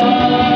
Oh.